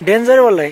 danger বলে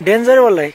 रही danger बोल रही